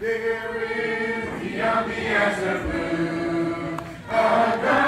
There is beyond the azure blue a.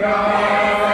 God.